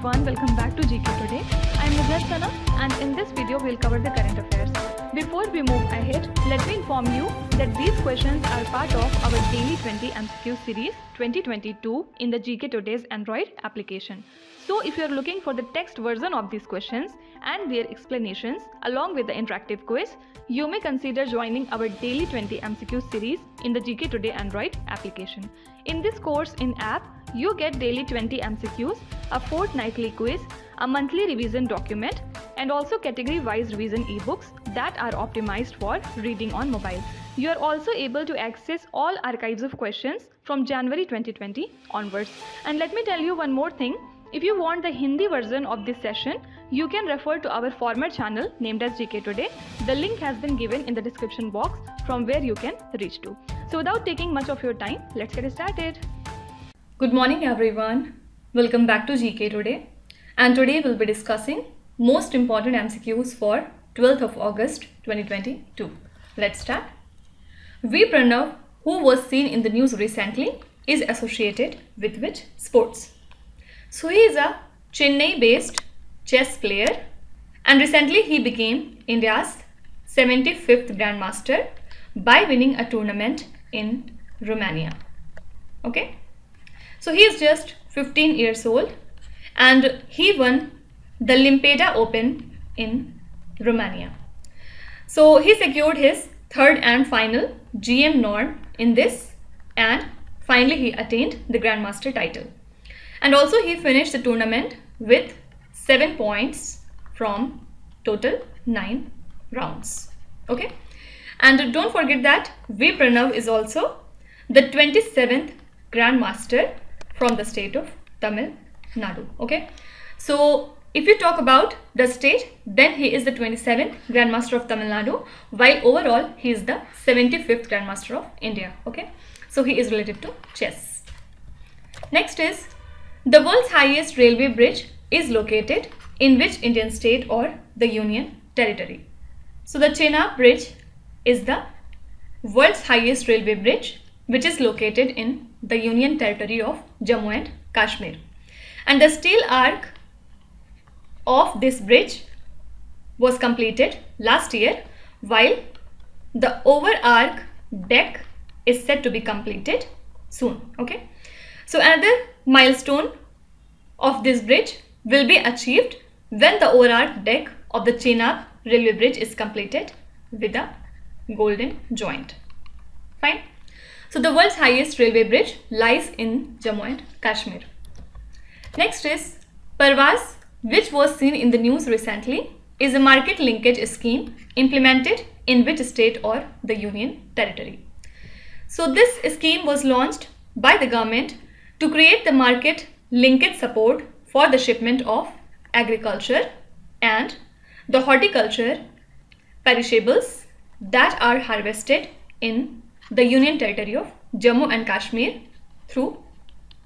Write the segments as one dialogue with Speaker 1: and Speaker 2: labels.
Speaker 1: everyone, welcome back to GK Today. I'm Nizar Sana and in this video we'll cover the current affairs. Before we move ahead, let me inform you that these questions are part of our Daily 20 MCQ series 2022 in the GK Today's Android application. So if you're looking for the text version of these questions and their explanations along with the interactive quiz, you may consider joining our Daily 20 MCQ series in the GK Today Android application. In this course in app, you get daily 20 MCQs, a fortnightly quiz, a monthly revision document, and also category wise revision ebooks that are optimized for reading on mobile. You are also able to access all archives of questions from January 2020 onwards. And let me tell you one more thing if you want the Hindi version of this session, you can refer to our former channel named as GK Today. The link has been given in the description box from where you can reach to. So without taking much of your time, let's get started. Good morning everyone. Welcome back to GK Today. And today we'll be discussing most important MCQs for 12th of August 2022. Let's start. V Pranav, who was seen in the news recently, is associated with which sports? So he is a Chennai based chess player and recently he became India's 75th Grandmaster by winning a tournament in Romania. Okay. So he is just 15 years old and he won the Limpedea Open in Romania. So he secured his third and final GM norm in this and finally he attained the Grandmaster title. And also he finished the tournament with 7 points from total 9 rounds. Okay. And don't forget that V Pranav is also the 27th Grandmaster from the state of Tamil Nadu. Okay. So if you talk about the state, then he is the 27th Grandmaster of Tamil Nadu, while overall he is the 75th Grandmaster of India. Okay. So he is related to chess. Next is the world's highest railway bridge is located in which Indian state or the Union territory. So the Chenab Bridge is the world's highest railway bridge which is located in the Union territory of Jammu and Kashmir. And the steel arc of this bridge was completed last year while the over arc deck is set to be completed soon. Okay. So another milestone of this bridge will be achieved when the over arc deck of the Chenab railway bridge is completed with a golden joint. Fine. So the world's highest railway bridge lies in Jammu and Kashmir. Next is Parvaz, which was seen in the news recently, is a market linkage scheme implemented in which state or the union territory. So this scheme was launched by the government to create the market linkage support for the shipment of agriculture and the horticulture perishables that are harvested in the Union Territory of Jammu and Kashmir through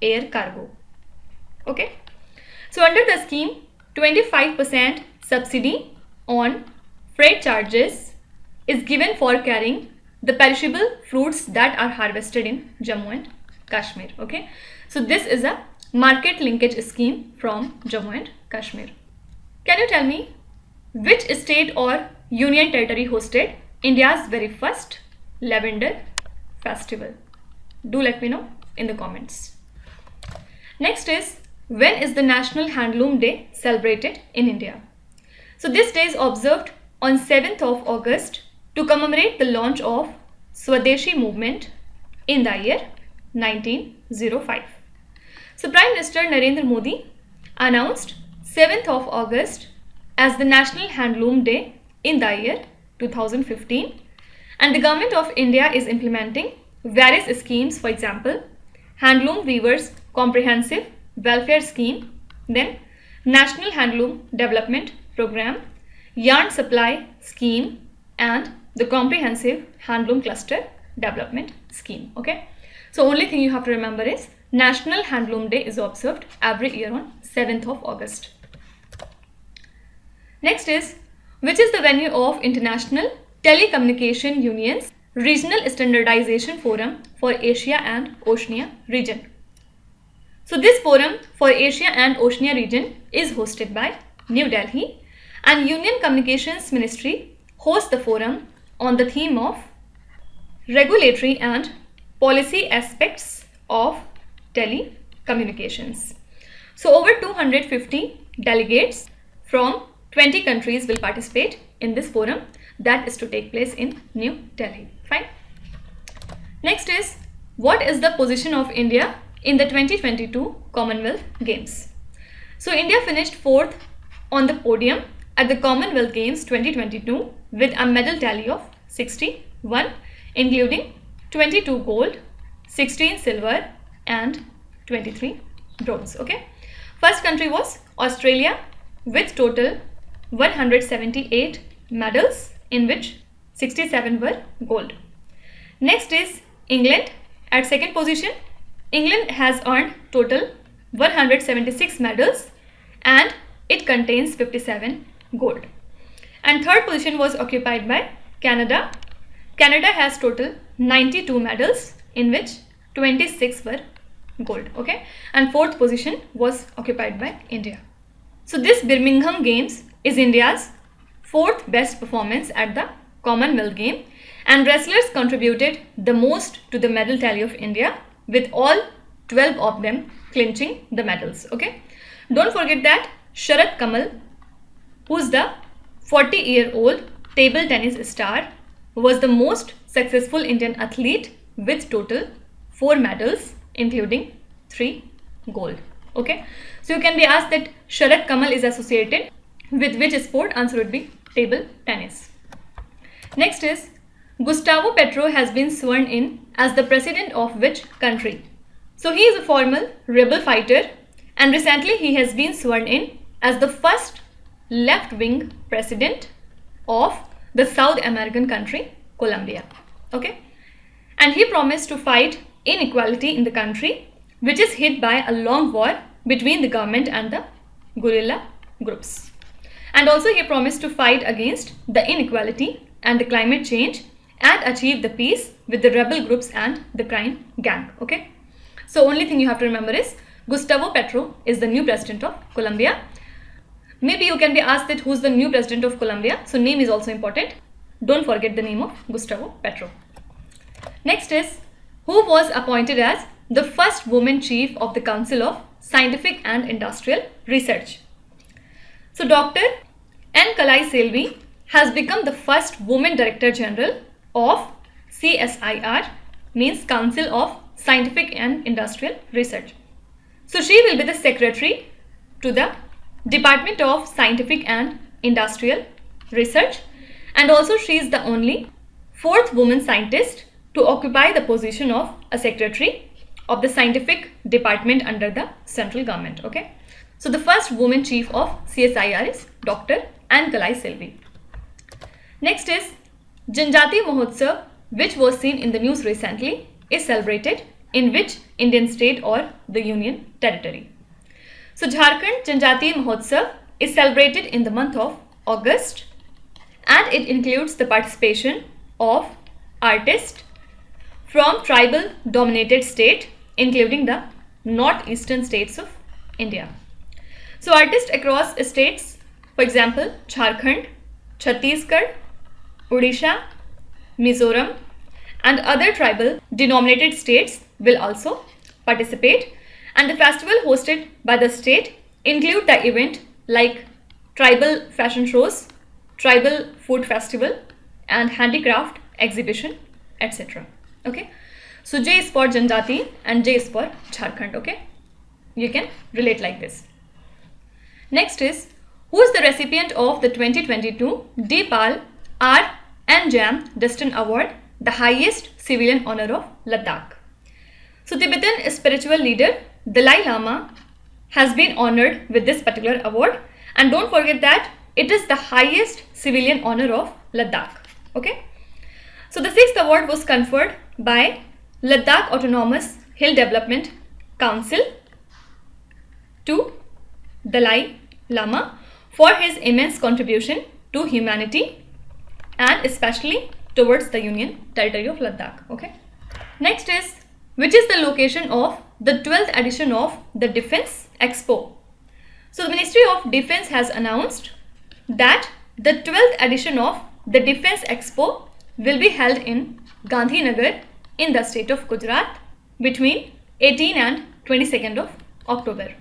Speaker 1: air cargo. Okay. So under the scheme, 25% subsidy on freight charges is given for carrying the perishable fruits that are harvested in Jammu and Kashmir. Okay. So this is a market linkage scheme from Jammu and Kashmir. Can you tell me which state or union territory hosted India's very first lavender festival? Do let me know in the comments. Next is when is the National Handloom Day celebrated in India? So this day is observed on 7th of August to commemorate the launch of Swadeshi movement in the year 1905. So Prime Minister Narendra Modi announced 7th of August as the National Handloom Day in the year 2015 and the Government of India is implementing various schemes. For example Handloom Weavers Comprehensive Welfare Scheme then National Handloom Development Program Yarn Supply Scheme and the Comprehensive Handloom Cluster Development Scheme. Okay? So only thing you have to remember is National Handloom Day is observed every year on 7th of August. Next is, which is the venue of International Telecommunication Union's Regional Standardization Forum for Asia and Oceania region? So this forum for Asia and Oceania region is hosted by New Delhi and Union Communications Ministry hosts the forum on the theme of regulatory and policy aspects of telecommunications. So over 250 delegates from 20 countries will participate in this forum that is to take place in New Delhi. Fine. Next is what is the position of India in the 2022 Commonwealth Games. So India finished fourth on the podium at the Commonwealth Games 2022 with a medal tally of 61 including 22 gold, 16 silver and 23 bronze. Okay. First country was Australia with total 178 medals in which 67 were gold. Next is England at second position England has earned total 176 medals and it contains 57 gold. And third position was occupied by Canada. Canada has total 92 medals in which 26 were gold. Okay. And fourth position was occupied by India. So this Birmingham Games is India's fourth best performance at the Commonwealth game and wrestlers contributed the most to the medal tally of India with all 12 of them clinching the medals. Okay. Don't forget that Sharat Kamal, who's the 40 year old table tennis star, was the most successful Indian athlete with total 4 medals including 3 gold. Okay. So you can be asked that Sharat Kamal is associated with which sport? Answer would be table tennis. Next is Gustavo Petro has been sworn in as the president of which country? So he is a former rebel fighter and recently he has been sworn in as the first left-wing president of the South American country Colombia. Okay. And he promised to fight inequality in the country which is hit by a long war between the government and the guerrilla groups. And also he promised to fight against the inequality and the climate change and achieve the peace with the rebel groups and the crime gang. Okay. So only thing you have to remember is Gustavo Petro is the new president of Colombia. Maybe you can be asked that who's the new president of Colombia. So name is also important. Don't forget the name of Gustavo Petro. Next is who was appointed as the first woman chief of the Council of Scientific and Industrial Research. So Dr. N. Kalai Selvi has become the first woman director general of CSIR means Council of Scientific and Industrial Research. So she will be the secretary to the Department of Scientific and Industrial Research and also she is the only fourth woman scientist to occupy the position of a secretary of the scientific department under the central government. Okay. So the first woman chief of CSIR is Dr. N. Kalai Selvi. Next is Janjati Mahotsav, which was seen in the news recently, is celebrated in which Indian state or the union territory. So Jharkhand Janjati Mahotsav is celebrated in the month of August and it includes the participation of artists from tribal dominated state including the northeastern states of India. So artists across states, for example, Jharkhand, Chhattisgarh, Odisha, Mizoram and other tribal denominated states will also participate and the festival hosted by the state include the event like tribal fashion shows, tribal food festival and handicraft exhibition etc. Okay. So J is for Janjati and J is for Jharkhand. Okay. You can relate like this. Next is who is the recipient of the 2022 Depal R. N. Jam Destin Award, the highest civilian honor of Ladakh. So Tibetan spiritual leader Dalai Lama has been honored with this particular award and don't forget that it is the highest civilian honor of Ladakh. Okay. So the sixth award was conferred by Ladakh Autonomous Hill Development Council to Dalai Lama for his immense contribution to humanity and especially towards the Union Territory of Ladakh. Okay. Next is which is the location of the 12th edition of the Defense Expo. So the Ministry of Defense has announced that the 12th edition of the Defense Expo will be held in Gandhinagar in the state of Gujarat between 18 and 22nd of October.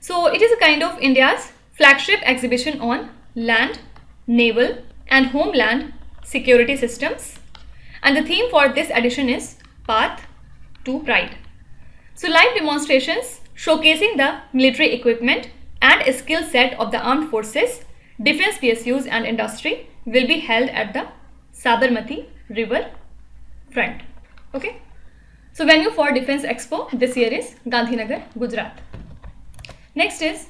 Speaker 1: So it is a kind of India's flagship exhibition on land, naval and homeland security systems and the theme for this edition is Path to Pride. So live demonstrations showcasing the military equipment and skill set of the armed forces, defense PSUs and industry will be held at the Sabarmati river front. Okay. So venue for Defense Expo this year is Gandhinagar, Gujarat. Next is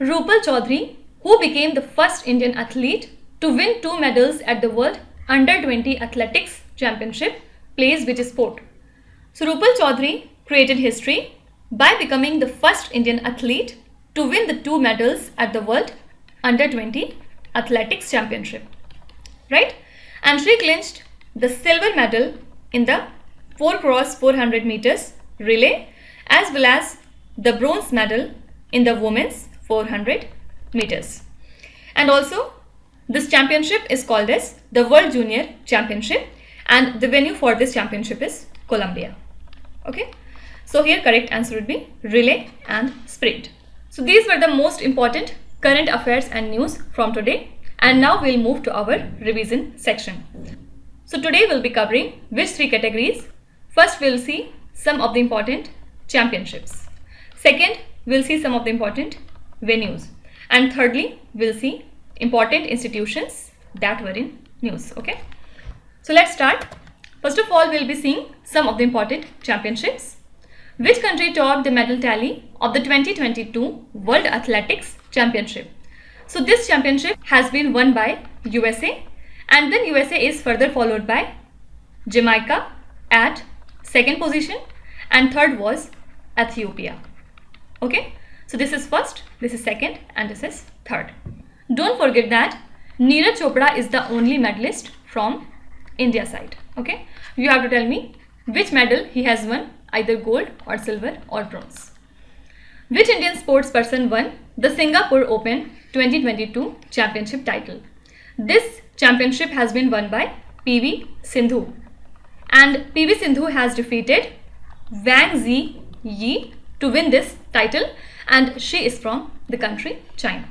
Speaker 1: Rupal Chaudhary who became the first Indian athlete to win two medals at the World Under 20 Athletics Championship plays which is sport. So Rupal Chaudhary created history by becoming the first Indian athlete to win the two medals at the World Under 20 Athletics Championship. Right? And she clinched the silver medal in the 4 cross 400 meters relay as well as the bronze medal in the women's 400 meters. And also this championship is called as the World Junior Championship and the venue for this championship is Colombia. Okay. So here correct answer would be relay and sprint. So these were the most important current affairs and news from today and now we'll move to our revision section. So today we'll be covering which three categories. First we'll see some of the important championships. Second we'll see some of the important venues. And thirdly we'll see important institutions that were in news. Okay. So let's start. First of all we'll be seeing some of the important championships. Which country topped the medal tally of the 2022 World Athletics Championship? So this championship has been won by USA and then USA is further followed by Jamaica at second position and third was Ethiopia. Okay, so this is first, this is second and this is third. Don't forget that Neeraj Chopra is the only medalist from India side. Okay, you have to tell me which medal he has won either gold or silver or bronze. Which Indian sports person won the Singapore Open 2022 championship title? This championship has been won by PV Sindhu and PV Sindhu has defeated Wang Zi Yi to win this title and she is from the country China.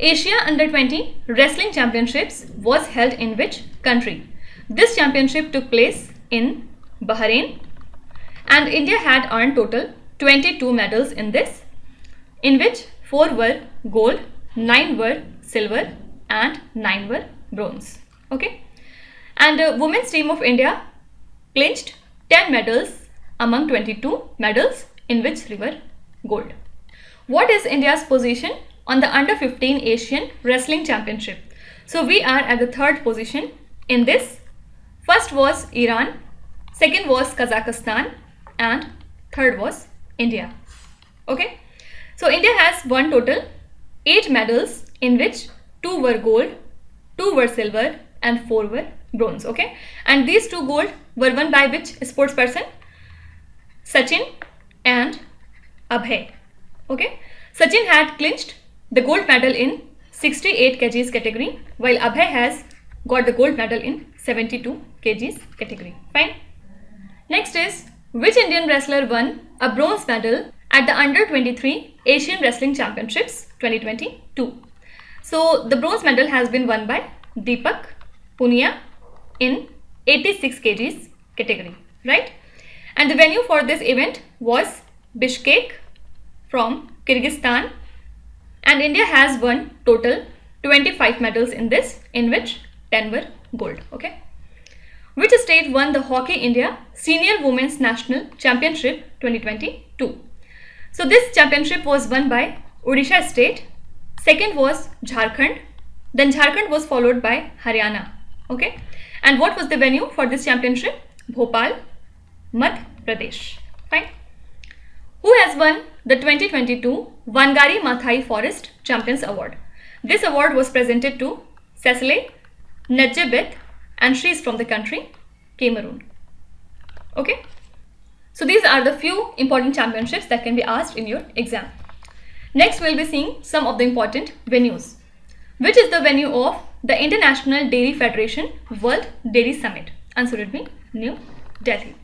Speaker 1: Asia Under 20 Wrestling Championships was held in which country? This championship took place in Bahrain and India had earned total 22 medals in this in which 4 were gold, 9 were silver and 9 were bronze. Okay. And uh, women's team of India clinched 10 medals among 22 medals in which 3 were gold. What is India's position on the under 15 Asian Wrestling Championship? So we are at the third position in this. First was Iran, second was Kazakhstan and third was India. Okay. So India has won total 8 medals in which 2 were gold, 2 were silver and 4 were bronze. Okay. And these 2 gold were won by which sports person? Sachin and Abhay. Okay. Sachin had clinched the gold medal in 68 kgs category while Abhay has got the gold medal in 72 kgs category. Fine. Next is which Indian wrestler won a bronze medal at the Under 23 Asian Wrestling Championships 2022? So the bronze medal has been won by Deepak Punia in 86 kgs category, right? And the venue for this event was Bishkek from Kyrgyzstan and India has won total 25 medals in this in which 10 were gold, okay? Which state won the Hockey India Senior Women's National Championship 2022? So this championship was won by Odisha state. Second was Jharkhand. Then Jharkhand was followed by Haryana. Okay. And what was the venue for this championship? Bhopal, Madhya Pradesh. Fine. Who has won the 2022 Wangari Maathai Forest Champions Award? This award was presented to Cecily Ndjebet and she is from the country Cameroon. Okay, So these are the few important championships that can be asked in your exam. Next, we'll be seeing some of the important venues. Which is the venue of the International Dairy Federation World Dairy Summit? Answer would be New Delhi.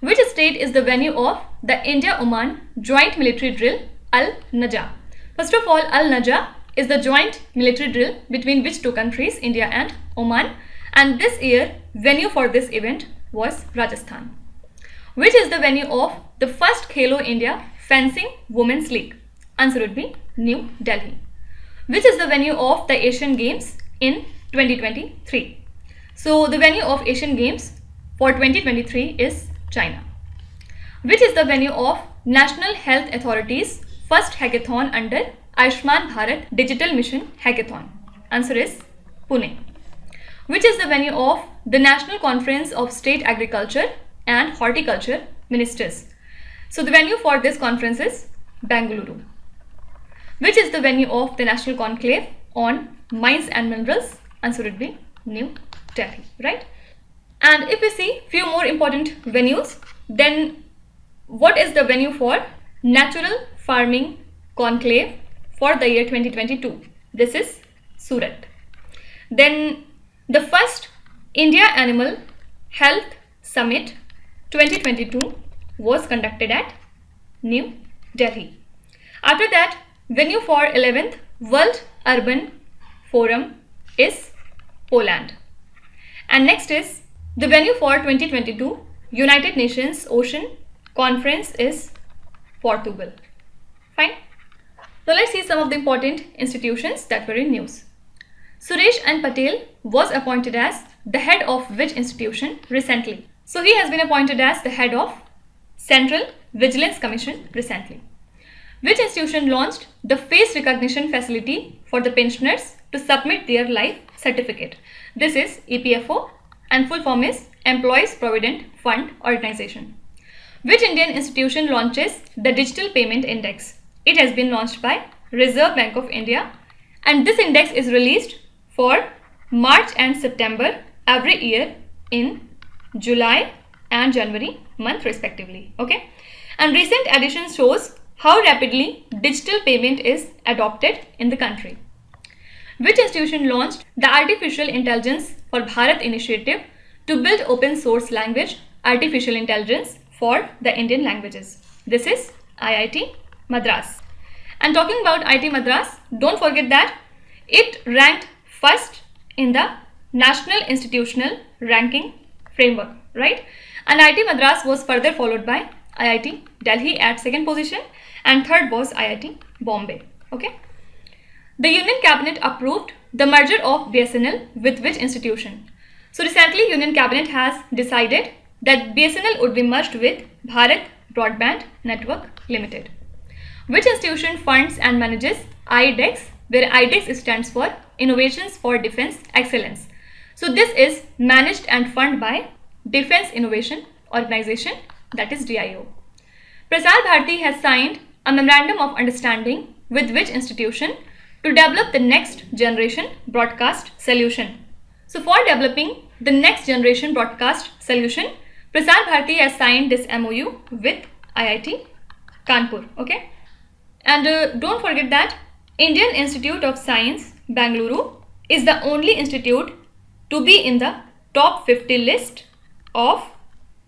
Speaker 1: Which state is the venue of the India-Oman Joint Military Drill Al-Najah? First of all, Al-Najah is the joint military drill between which two countries, India and Oman. And this year, venue for this event was Rajasthan. Which is the venue of the first Khelo India Fencing Women's League? Answer would be New Delhi. Which is the venue of the Asian Games in 2023? So the venue of Asian Games for 2023 is China. Which is the venue of National Health Authority's first hackathon under Ayushman Bharat Digital Mission Hackathon? Answer is Pune. Which is the venue of the National Conference of State Agriculture and Horticulture Ministers? So the venue for this conference is Bangalore which is the venue of the National Conclave on Mines and Minerals? Answer would be New Delhi, right? And if we see few more important venues, then what is the venue for Natural Farming Conclave for the year 2022? This is Surat. Then the first India Animal Health Summit 2022 was conducted at New Delhi. After that, Venue for 11th World Urban Forum is Poland. And next is the venue for 2022 United Nations Ocean Conference is Portugal. Fine. Now let's see some of the important institutions that were in news. Suresh N. Patel was appointed as the head of which institution recently? So he has been appointed as the head of Central Vigilance Commission recently. Which institution launched the face recognition facility for the pensioners to submit their life certificate? This is EPFO and full form is Employees Provident Fund Organization. Which Indian institution launches the Digital Payment Index? It has been launched by Reserve Bank of India and this index is released for March and September every year in July and January month respectively. Okay. And recent addition shows how rapidly digital payment is adopted in the country. Which institution launched the Artificial Intelligence for Bharat initiative to build open source language artificial intelligence for the Indian languages? This is IIT Madras. And talking about IIT Madras, don't forget that it ranked first in the National Institutional Ranking Framework, right? And IIT Madras was further followed by IIT Delhi at second position and third was IIT Bombay. Okay. The Union Cabinet approved the merger of BSNL with which institution? So recently Union Cabinet has decided that BSNL would be merged with Bharat Broadband Network Limited. Which institution funds and manages IDEX where IDEX stands for Innovations for Defense Excellence. So this is managed and funded by Defense Innovation Organization that is DIO. Prasar Bharati has signed a memorandum of understanding with which institution to develop the next generation broadcast solution. So for developing the next generation broadcast solution, Prasar Bharati has signed this MOU with IIT Kanpur. Okay. And uh, don't forget that Indian Institute of Science, Bangalore is the only institute to be in the top 50 list of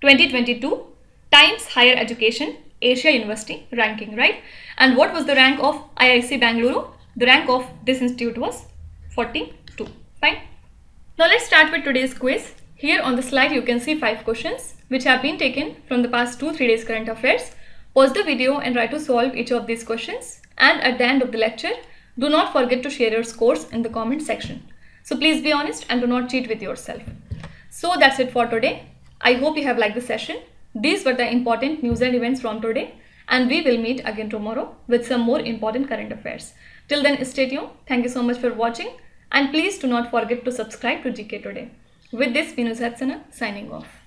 Speaker 1: 2022 Times Higher Education Asia University ranking, right? And what was the rank of IISc Bangalore? The rank of this institute was 42. Fine. Now let's start with today's quiz. Here on the slide you can see 5 questions which have been taken from the past 2-3 days current affairs. Pause the video and try to solve each of these questions. And at the end of the lecture, do not forget to share your scores in the comment section. So please be honest and do not cheat with yourself. So that's it for today. I hope you have liked the session. These were the important news and events from today and we will meet again tomorrow with some more important current affairs. Till then stay tuned. Thank you so much for watching and please do not forget to subscribe to GK Today. With this, Vinu Satsana signing off.